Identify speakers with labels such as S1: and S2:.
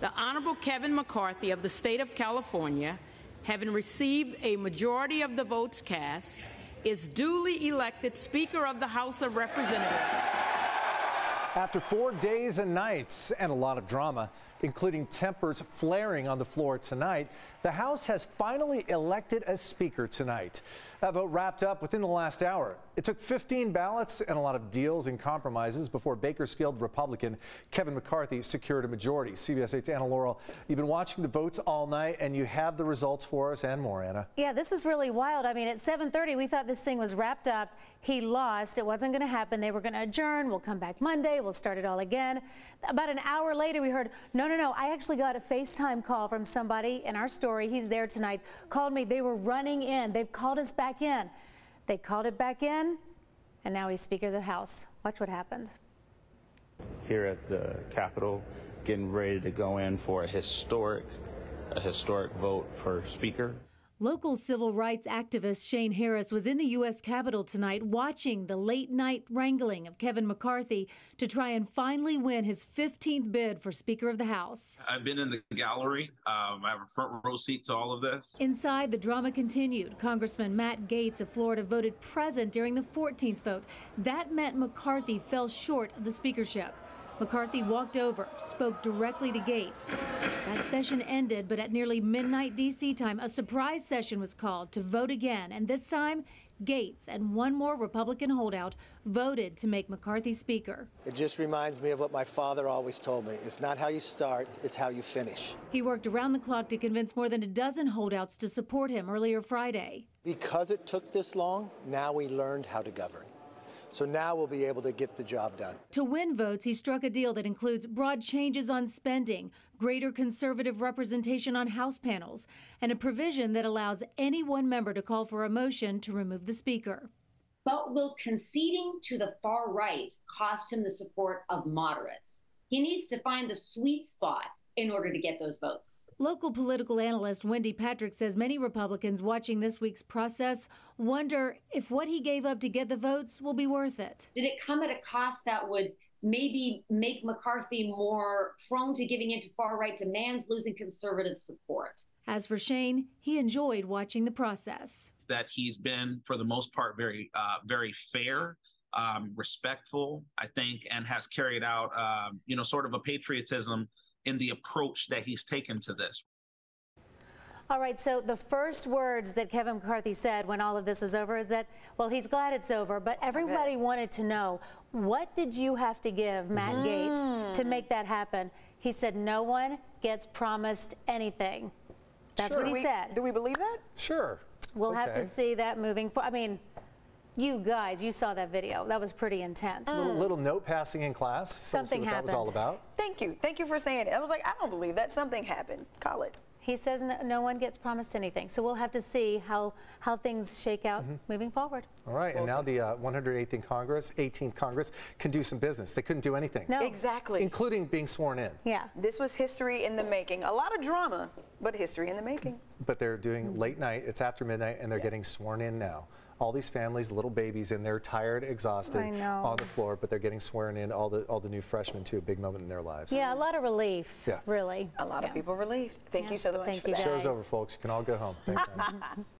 S1: the Honorable Kevin McCarthy of the state of California, having received a majority of the votes cast, is duly elected Speaker of the House of Representatives.
S2: After four days and nights and a lot of drama, including tempers flaring on the floor tonight, the House has finally elected a Speaker tonight. That vote wrapped up within the last hour. It took 15 ballots and a lot of deals and compromises before Bakersfield Republican Kevin McCarthy secured a majority. CBS 8's Anna Laurel, you've been watching the votes all night and you have the results for us and more, Anna.
S3: Yeah, this is really wild. I mean, at 7.30, we thought this thing was wrapped up. He lost. It wasn't going to happen. They were going to adjourn. We'll come back Monday. We'll start it all again. About an hour later, we heard, no, no, no. I actually got a FaceTime call from somebody in our story. He's there tonight. Called me. They were running in. They've called us back in. They called it back in, and now he's Speaker of the House. Watch what happened.
S4: Here at the Capitol, getting ready to go in for a historic, a historic vote for Speaker.
S5: Local civil rights activist Shane Harris was in the U.S. Capitol tonight watching the late night wrangling of Kevin McCarthy to try and finally win his 15th bid for Speaker of the House.
S6: I've been in the gallery. Um, I have a front row seat to all of this.
S5: Inside, the drama continued. Congressman Matt Gaetz of Florida voted present during the 14th vote. That meant McCarthy fell short of the speakership. McCarthy walked over, spoke directly to Gaetz. That session ended, but at nearly midnight D.C. time, a surprise session was called to vote again. And this time, Gaetz and one more Republican holdout voted to make McCarthy Speaker.
S7: It just reminds me of what my father always told me it's not how you start, it's how you finish.
S5: He worked around the clock to convince more than a dozen holdouts to support him earlier Friday.
S7: Because it took this long, now we learned how to govern. So now we'll be able to get the job done.
S5: To win votes, he struck a deal that includes broad changes on spending, greater conservative representation on House panels, and a provision that allows any one member to call for a motion to remove the Speaker.
S8: But will conceding to the far right cost him the support of moderates? He needs to find the sweet spot in order to get those votes.
S5: Local political analyst Wendy Patrick says many Republicans watching this week's process wonder if what he gave up to get the votes will be worth it.
S8: Did it come at a cost that would maybe make McCarthy more prone to giving into far right demands, losing conservative support?
S5: As for Shane, he enjoyed watching the process.
S6: That he's been, for the most part, very, uh, very fair. Um, respectful, I think, and has carried out, um, you know, sort of a patriotism in the approach that he's taken to this.
S3: All right, so the first words that Kevin McCarthy said when all of this was over is that, well, he's glad it's over, but everybody wanted to know, what did you have to give Matt mm. Gaetz to make that happen? He said, no one gets promised anything. That's
S9: sure.
S3: what he
S9: we,
S3: said.
S9: Do we believe that?
S2: Sure.
S3: We'll
S2: okay.
S3: have to see that moving forward. I mean, you guys, you saw that video. That was pretty intense.
S2: Mm. Little, little, note passing in class.
S3: Something
S2: so
S3: happened.
S2: That was all about.
S9: Thank you. Thank you for saying it. I was like, I don't believe that. Something happened. Call it.
S3: He says no, no, one gets promised anything. So we'll have to see how, how things shake out mm -hmm. moving forward.
S2: All right, and now the uh, 108th in Congress, 18th Congress can do some business. They couldn't do anything.
S3: No.
S9: Exactly.
S2: Including being sworn in.
S3: Yeah.
S9: This was history in the making. A lot of drama, but history in the making.
S2: But they're doing late night, it's after midnight, and they're yeah. getting sworn in now all these families, little babies in there, tired, exhausted, on the floor, but they're getting sworn in. All the all the new freshmen too, a big moment in their lives.
S3: Yeah, a lot of relief. Yeah, really.
S9: A lot
S3: yeah.
S9: of people relieved. Thank
S3: yeah.
S9: you so much
S3: Thank
S9: for
S3: you
S9: that.
S2: Show's over, folks. You can all go home. Thanks.